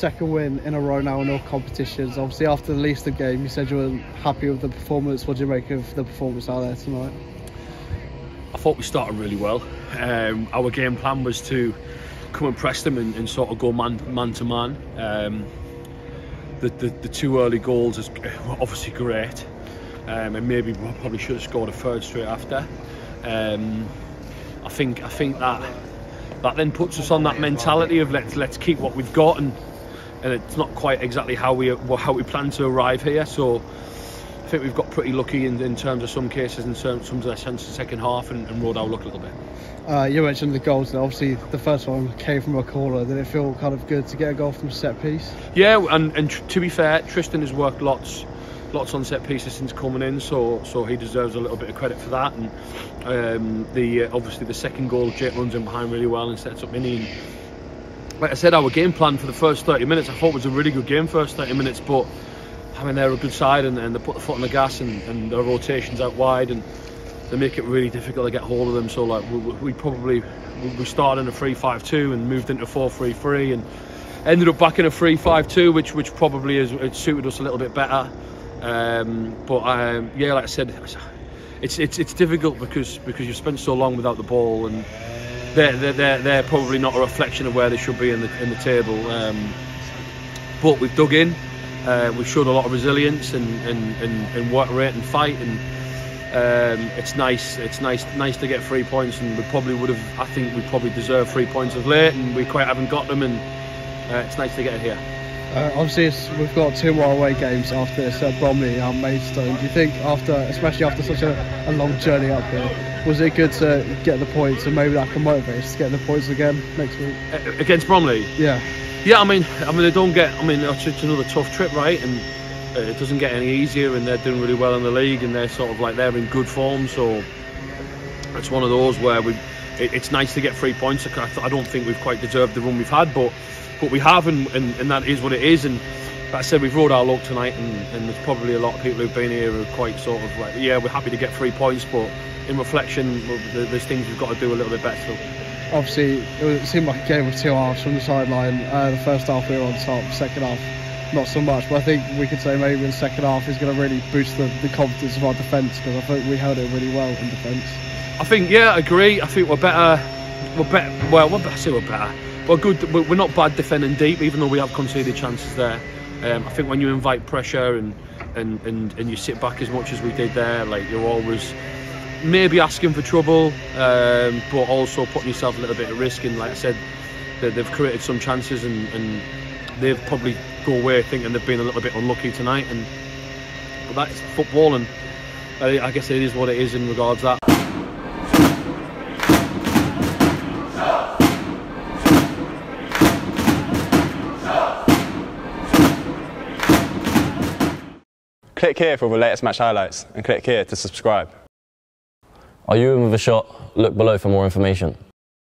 second win in a row now in all competitions. Obviously, after the Leicester game, you said you were happy with the performance. What do you make of the performance out there tonight? I thought we started really well. Um, our game plan was to come and press them and, and sort of go man man to man. Um, the, the, the two early goals is obviously great, um, and maybe we probably should have scored a third straight after. Um, I think I think that that then puts us on that mentality of let's let's keep what we've got and and it's not quite exactly how we how we plan to arrive here. So I think we've got pretty lucky in, in terms of some cases and some, some of the chances in the second half and, and rode our luck a little bit. Uh, you mentioned the goals. And obviously, the first one came from a corner. Did it feel kind of good to get a goal from a set piece? Yeah, and, and to be fair, Tristan has worked lots lots on set pieces since coming in, so so he deserves a little bit of credit for that. And um, the uh, obviously the second goal, Jake runs in behind really well and sets up Inih. And like I said, our game plan for the first 30 minutes, I thought was a really good game first 30 minutes, but I mean they're a good side and, and they put the foot on the gas and, and their rotations out wide and they make it really difficult to get hold of them. So like we, we probably we started in a 3-5-2 and moved into 4-3-3 and ended up back in a 3-5-2, which which probably has it suited us a little bit better. Um, but um, yeah, like I said, it's it's it's difficult because because you've spent so long without the ball, and they're they're they're, probably not a reflection of where they should be in the in the table. Um, but we've dug in, uh, we've showed a lot of resilience and and, and, and work rate and fight, and um, it's nice it's nice nice to get three points, and we probably would have I think we probably deserve three points of late, and we quite haven't got them, and uh, it's nice to get it here. Uh, obviously, we've got two more away games after this at Bromley and Maidstone. Do you think, after, especially after such a, a, long journey up here, was it good to get the points and maybe that can motivate us to get the points again next week? Against Bromley? Yeah. Yeah, I mean, I mean, they don't get. I mean, it's, another tough trip, right? And uh, it doesn't get any easier, and they're doing really well in the league, and they're sort of like they're in good form. So it's one of those where we. It, it's nice to get three points. I don't think we've quite deserved the run we've had, but but we have, and, and, and that is what it is. And like I said, we've rode our luck tonight, and, and there's probably a lot of people who've been here who are quite sort of like, yeah, we're happy to get three points, but in reflection, there's things we've got to do a little bit better. Obviously, it seemed like a game of two halves from the sideline. Uh, the first half we were on top, second half not so much. But I think we could say maybe the second half is going to really boost the, the confidence of our defence because I think we held it really well in defence. I think, yeah, I agree. I think we're better. We're better. Well, I say we're better we're good. We're not bad defending deep, even though we have conceded chances there. Um, I think when you invite pressure and, and, and, and you sit back as much as we did there, like you're always maybe asking for trouble, um, but also putting yourself a little bit at risk. And like I said, they, have created some chances and, and they've probably go away thinking they've been a little bit unlucky tonight. And but that's football, and I guess it is what it is in regards to that. Click here for the latest match highlights and click here to subscribe. Are you in with a shot? Look below for more information.